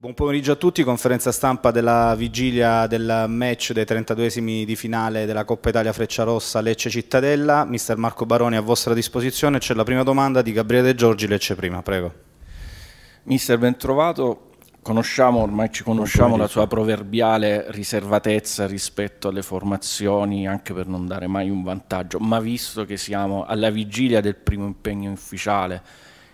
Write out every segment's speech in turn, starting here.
Buon pomeriggio a tutti, conferenza stampa della vigilia del match dei 32esimi di finale della Coppa Italia Frecciarossa Lecce Cittadella. Mister Marco Baroni a vostra disposizione, c'è la prima domanda di Gabriele Giorgi, Lecce prima, prego. Mister, ben trovato. Conosciamo, ormai ci conosciamo la sua proverbiale riservatezza rispetto alle formazioni, anche per non dare mai un vantaggio, ma visto che siamo alla vigilia del primo impegno ufficiale,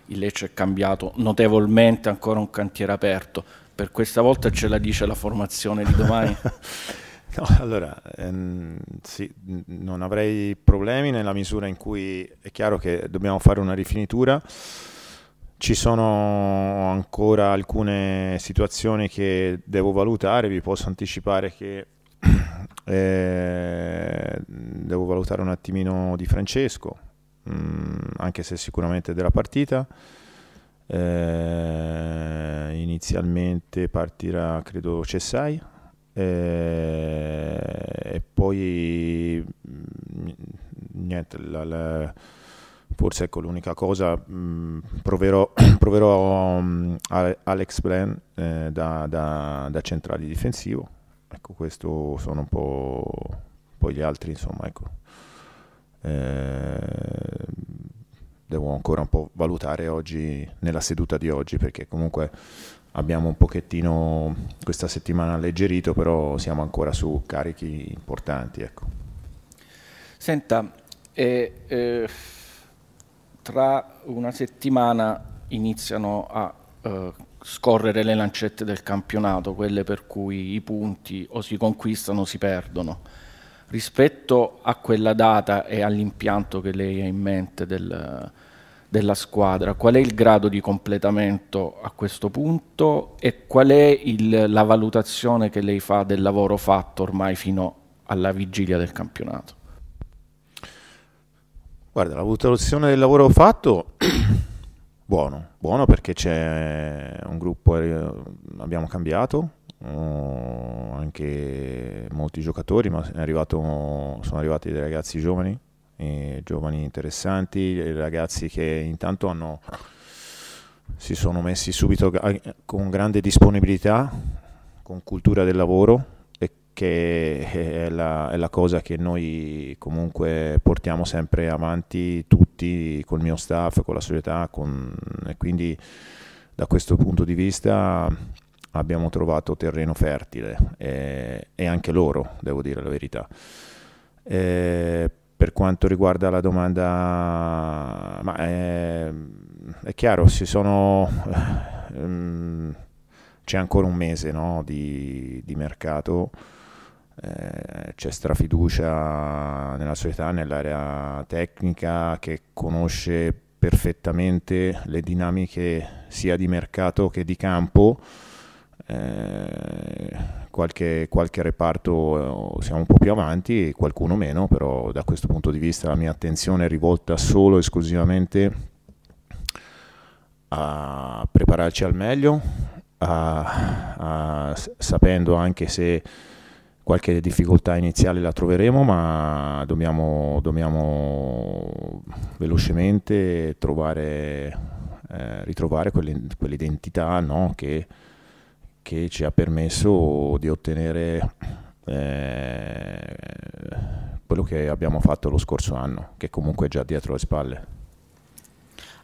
il Lecce è cambiato notevolmente, ancora un cantiere aperto. Per questa volta ce la dice la formazione di domani? no, allora, ehm, sì, non avrei problemi nella misura in cui è chiaro che dobbiamo fare una rifinitura. Ci sono ancora alcune situazioni che devo valutare, vi posso anticipare che eh, devo valutare un attimino di Francesco, mm, anche se sicuramente della partita. Eh, inizialmente partirà credo Cessai eh, e poi mm, niente la, la, forse ecco l'unica cosa mh, mm, proverò, proverò um, Alex Blen eh, da, da, da centrale difensivo. Ecco questo sono un po' poi gli altri insomma ecco devo ancora un po' valutare oggi nella seduta di oggi perché comunque abbiamo un pochettino questa settimana alleggerito però siamo ancora su carichi importanti ecco. Senta eh, eh, tra una settimana iniziano a eh, scorrere le lancette del campionato quelle per cui i punti o si conquistano o si perdono rispetto a quella data e all'impianto che lei ha in mente del, della squadra, qual è il grado di completamento a questo punto e qual è il, la valutazione che lei fa del lavoro fatto ormai fino alla vigilia del campionato? Guarda, la valutazione del lavoro fatto, buono, buono perché c'è un gruppo, eh, abbiamo cambiato, anche molti giocatori, ma arrivato, sono arrivati dei ragazzi giovani, giovani interessanti, ragazzi che intanto hanno, si sono messi subito con grande disponibilità, con cultura del lavoro che è la, è la cosa che noi comunque portiamo sempre avanti tutti col mio staff, con la società con, e quindi da questo punto di vista abbiamo trovato terreno fertile e, e anche loro, devo dire la verità. E per quanto riguarda la domanda, ma è, è chiaro, sono, ehm, c'è ancora un mese no, di, di, mercato, eh, c'è strafiducia nella società, nell'area tecnica che conosce perfettamente le dinamiche sia di mercato che di campo eh, qualche, qualche, reparto eh, siamo un po' più avanti, qualcuno meno, però da questo punto di vista la mia attenzione è rivolta solo e esclusivamente a prepararci al meglio, a, a, sapendo anche se qualche difficoltà iniziale la troveremo, ma dobbiamo, dobbiamo velocemente trovare, eh, ritrovare quell'identità no? che che ci ha permesso di ottenere eh, quello che abbiamo fatto lo scorso anno, che comunque è già dietro le spalle.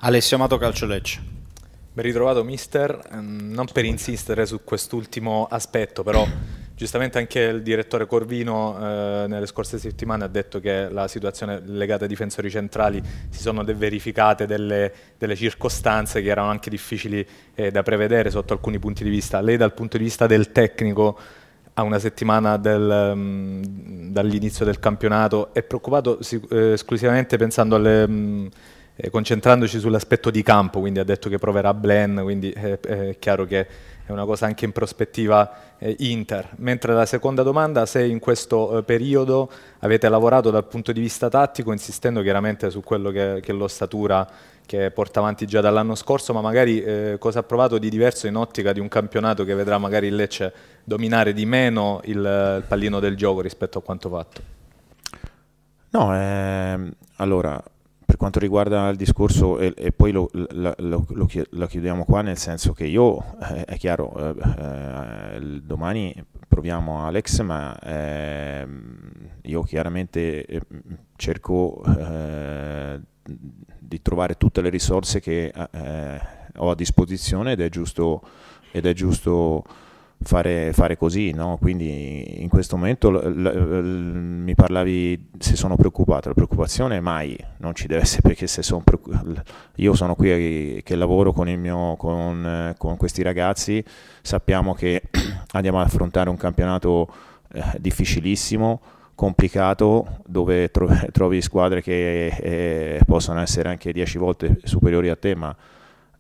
Alessio Amato Calcio Lecce. Ben ritrovato mister, ehm, non per insistere su quest'ultimo aspetto, però Giustamente anche il direttore Corvino eh, nelle scorse settimane ha detto che la situazione legata ai difensori centrali si sono verificate delle, delle, circostanze che erano anche difficili eh, da prevedere sotto alcuni punti di vista. Lei dal punto di vista del tecnico a una settimana um, dall'inizio del campionato è preoccupato eh, esclusivamente pensando alle... Um, concentrandoci sull'aspetto di campo, quindi ha detto che proverà Blen, quindi è, è chiaro che è una cosa anche in prospettiva eh, Inter. Mentre la seconda domanda, se in questo eh, periodo avete lavorato dal punto di vista tattico, insistendo chiaramente su quello che, che l'ossatura che porta avanti già dall'anno scorso, ma magari eh, cosa ha provato di diverso in ottica di un campionato che vedrà magari il Lecce dominare di meno il, il pallino del gioco rispetto a quanto fatto? No, ehm, allora per quanto riguarda il discorso, e, e poi lo, lo, lo, lo, chiudiamo qua, nel senso che io, eh, è chiaro, eh, eh domani proviamo Alex, ma eh, io chiaramente eh, cerco eh, di trovare tutte le risorse che ho a disposizione ed è giusto, ed è giusto fare, fare così, no? quindi in questo momento l, l, l, mi parlavi se sono preoccupato, la preoccupazione mai, non ci deve essere perché se sono io sono qui che lavoro con, mio, con, con questi ragazzi, sappiamo che andiamo ad affrontare un campionato eh, difficilissimo, complicato, dove trovi squadre che eh, possono essere anche dieci volte superiori a te, ma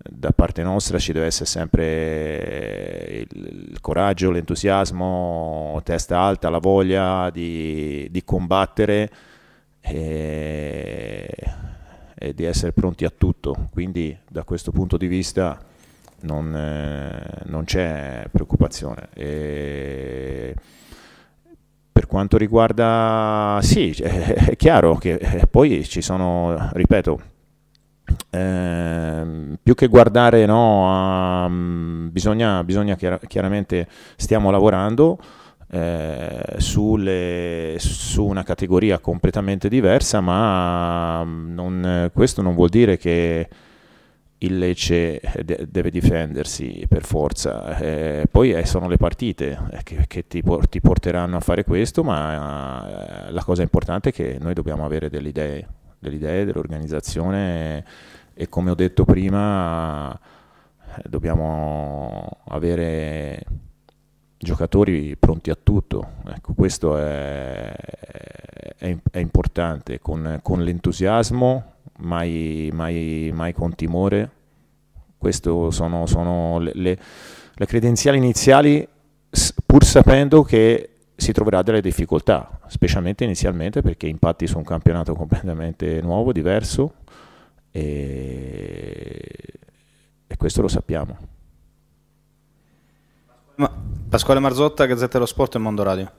da parte nostra ci deve essere sempre il, il coraggio, l'entusiasmo, testa alta, la voglia di, di combattere e, e, di essere pronti a tutto. Quindi da questo punto di vista non, eh, non c'è preoccupazione. E per quanto riguarda, sì, è chiaro che poi ci sono, ripeto, eh, più che guardare, no, a, bisogna, bisogna chiar chiaramente, stiamo lavorando eh, sulle, su una categoria completamente diversa, ma non, questo non vuol dire che il Lecce de deve difendersi per forza, eh, poi eh, sono le partite eh, che, che ti, por ti, porteranno a fare questo, ma eh, la cosa importante è che noi dobbiamo avere delle idee, delle idee dell'organizzazione e come ho detto prima eh, dobbiamo avere giocatori pronti a tutto, ecco, questo è, è, è importante, con, con l'entusiasmo, mai, mai, mai, con timore, queste sono, sono le, le, le credenziali iniziali pur sapendo che si troverà delle difficoltà, specialmente inizialmente perché impatti su un campionato completamente nuovo, diverso, e, e questo lo sappiamo. Pasquale Marzotta, Gazzetta dello Sport e Mondo Radio.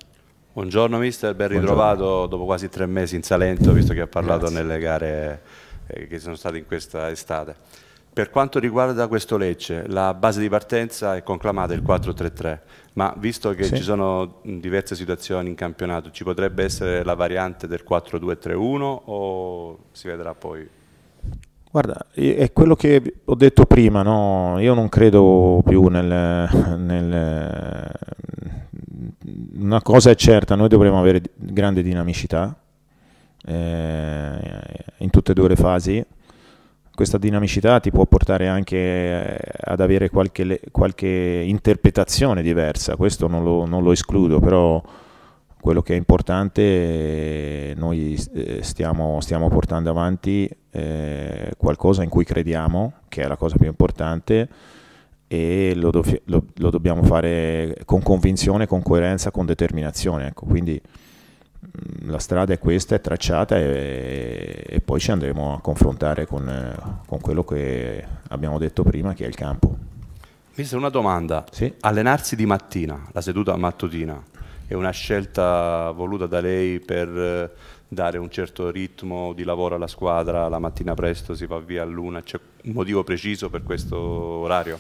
Buongiorno mister, ben ritrovato Buongiorno. dopo quasi tre mesi in Salento, visto che ha parlato Grazie. nelle gare eh, che sono state in questa estate. Per quanto riguarda questo Lecce, la base di partenza è conclamata il 4-3-3, ma visto che sì. ci sono diverse situazioni in campionato, ci potrebbe essere la variante del 4-2-3-1 o si vedrà poi? Guarda, è quello che ho detto prima, no? io non credo più nel, nel... Una cosa è certa, noi dovremo avere grande dinamicità eh, in tutte e due le fasi. Questa dinamicità ti può portare anche eh, ad avere qualche, qualche interpretazione diversa, questo non lo, non lo escludo, però quello che è importante, noi eh, stiamo, stiamo portando avanti eh, qualcosa in cui crediamo, che è la cosa più importante, e lo, do, lo, lo dobbiamo fare con convinzione, con coerenza, con determinazione. Ecco, quindi la strada è questa, è tracciata e, e poi ci andremo a confrontare con, con, quello che abbiamo detto prima, che è il campo. Mister, una domanda. Sì? Allenarsi di mattina, la seduta mattutina, è una scelta voluta da lei per eh, dare un certo ritmo di lavoro alla squadra, la mattina presto si va via a luna, c'è un motivo preciso per questo orario?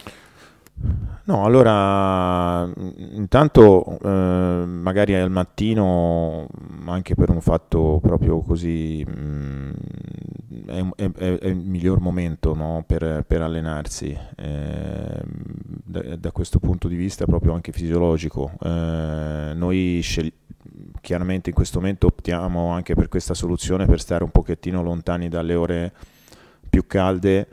No, allora intanto eh, magari al mattino, anche per un fatto proprio così, mh, mm, è, è, è, il miglior momento no, per, per, allenarsi, eh, da, da, questo punto di vista proprio anche fisiologico. Eh, noi chiaramente in questo momento optiamo anche per questa soluzione per stare un pochettino lontani dalle ore più calde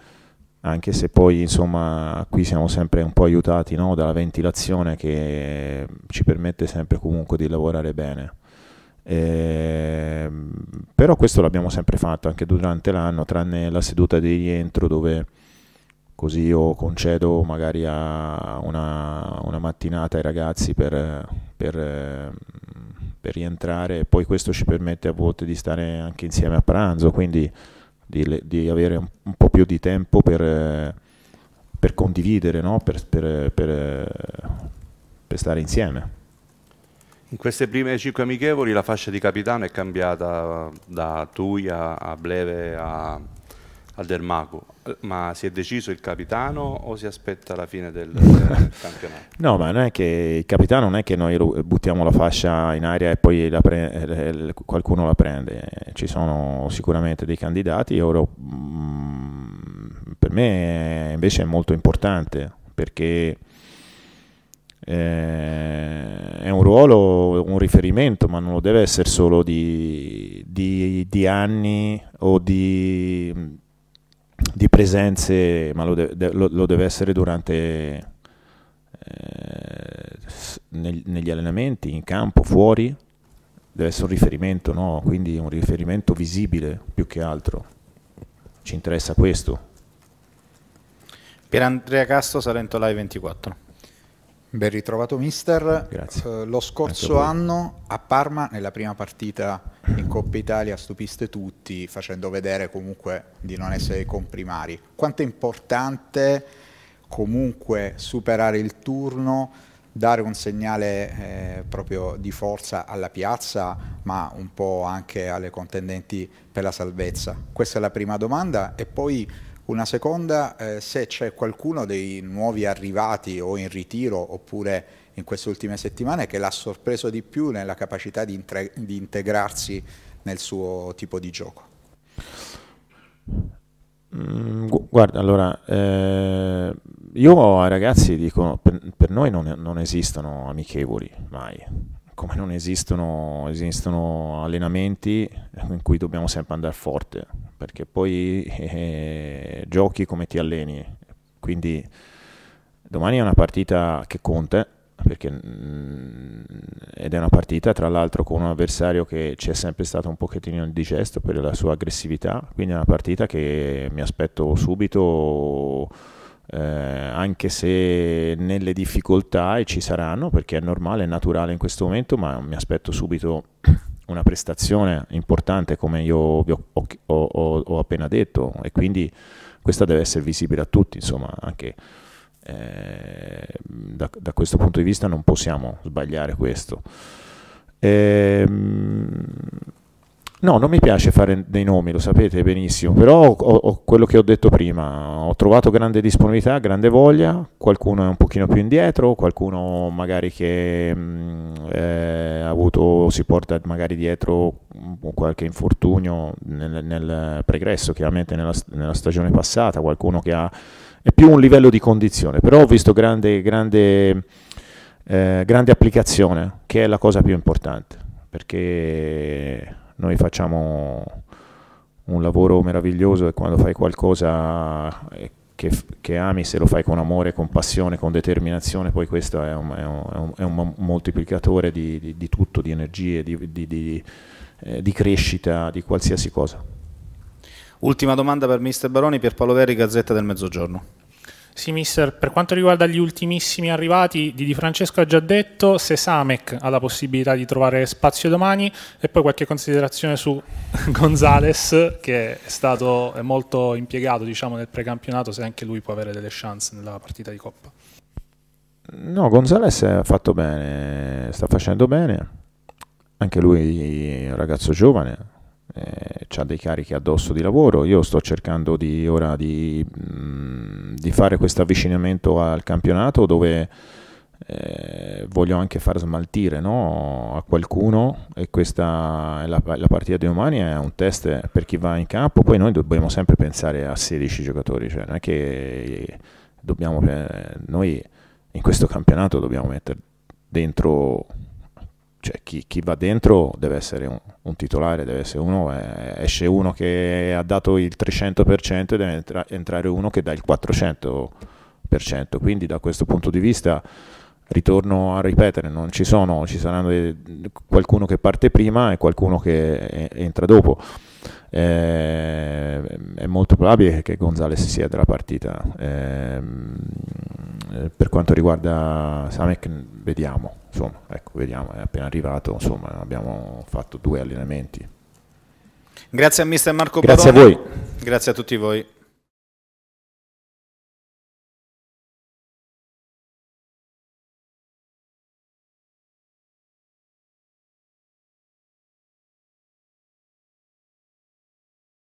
anche se poi insomma qui siamo sempre un po' aiutati no? dalla ventilazione che ci permette sempre comunque di lavorare bene. Eh, però questo l'abbiamo sempre fatto anche durante l'anno, tranne la seduta di rientro dove così io concedo magari una, una, mattinata ai ragazzi per, per, per rientrare e poi questo ci permette a volte di stare anche insieme a pranzo, quindi di, di avere un, un, po' più di tempo per, per condividere, no? per, per, per, stare insieme. In queste prime cinque amichevoli la fascia di capitano è cambiata da Tuia a Bleve a, a Dermaco, ma si è deciso il capitano o si aspetta la fine del, del campionato? No, ma non è che il capitano non è che noi buttiamo la fascia in aria e poi la pre- qualcuno la prende, ci sono sicuramente dei candidati, ora, mm, per me invece è molto importante perché eh, è un ruolo, un riferimento, ma non lo deve essere solo di, di, di anni o di, di, presenze, ma lo, de, lo, lo deve essere durante eh, negli allenamenti, in campo, fuori, deve essere un riferimento, no? quindi un riferimento visibile più che altro. Ci interessa questo. Per Andrea Castro, Salento Live 24. Ben ritrovato mister. Uh, lo scorso anno a Parma nella prima partita Coppa Italia stupiste tutti facendo vedere comunque di non essere comprimari. Quanto è importante comunque superare il turno, dare un segnale eh, proprio di forza alla piazza ma un po' anche alle contendenti per la salvezza? Questa è la prima domanda e poi una seconda, eh, se c'è qualcuno dei nuovi arrivati o in ritiro oppure in queste ultime settimane che l'ha sorpreso di più nella capacità di, di integrarsi nel suo tipo di gioco. Mm, guarda, allora, eh, io ai ragazzi dico, per, per noi non, non, esistono amichevoli, mai, come non esistono, esistono allenamenti in cui dobbiamo sempre andare forte, perché poi eh, giochi come ti alleni, quindi domani è una partita che conta, perché, mm, ed è una partita tra l'altro con un avversario che ci è sempre stato un pochettino indigesto per la sua aggressività, quindi è una partita che mi aspetto subito, eh, anche se nelle difficoltà e ci saranno, perché è normale, è naturale in questo momento, ma mi aspetto subito una prestazione importante come io ho, ho, ho, ho, appena detto. E quindi questa deve essere visibile a tutti, insomma anche eh, da, da, questo punto di vista non possiamo sbagliare questo. Ehm, No, non mi piace fare dei nomi, lo sapete benissimo, però ho, ho, quello che ho detto prima, ho trovato grande disponibilità, grande voglia, qualcuno è un pochino più indietro, qualcuno magari che mm, eh, ha avuto, si porta magari dietro qualche infortunio nel, nel pregresso, chiaramente nella, nella, stagione passata, qualcuno che ha è più un livello di condizione, però ho visto grande, grande, eh, grande applicazione, che è la cosa più importante, perché noi facciamo un lavoro meraviglioso e quando fai qualcosa eh, che, che, ami, se lo fai con amore, con passione, con determinazione, poi questo è un, è un, è un moltiplicatore di, di, di, tutto, di energie, di, eh, di crescita, di qualsiasi cosa. Ultima domanda per Mister Baroni, Pierpaolo Veri, Gazzetta del Mezzogiorno. Sì, mister, per quanto riguarda gli ultimissimi arrivati, Di Di Francesco ha già detto se Samek ha la possibilità di trovare spazio domani e poi qualche considerazione su Gonzales che è stato molto impiegato diciamo, nel precampionato, se anche lui può avere delle chance nella partita di Coppa. No, Gonzales ha fatto bene, sta facendo bene, anche lui è un ragazzo giovane, eh, ha dei carichi addosso di lavoro. Io sto cercando di, ora di, mh, mm, di fare questo avvicinamento al campionato dove eh, voglio anche far smaltire no, a qualcuno e questa la, la, partita di domani è un test per chi va in campo. Poi noi dobbiamo sempre pensare a 16 giocatori, cioè non è che dobbiamo, noi in questo campionato dobbiamo mettere dentro cioè, chi, chi, va dentro deve essere un, un titolare, deve essere uno, eh, esce uno che ha dato il 300% e deve entra, entrare uno che dà il 400%, quindi da questo punto di vista ritorno a ripetere, non ci sono, ci saranno dei, qualcuno che parte prima e qualcuno che entra dopo. Eh, è molto probabile che Gonzales sia della partita. Eh, per quanto riguarda Samek, vediamo, insomma, ecco, vediamo, è appena arrivato, insomma, abbiamo fatto due allenamenti. Grazie a mister Marco Grazie Barone. a voi. Grazie a tutti voi.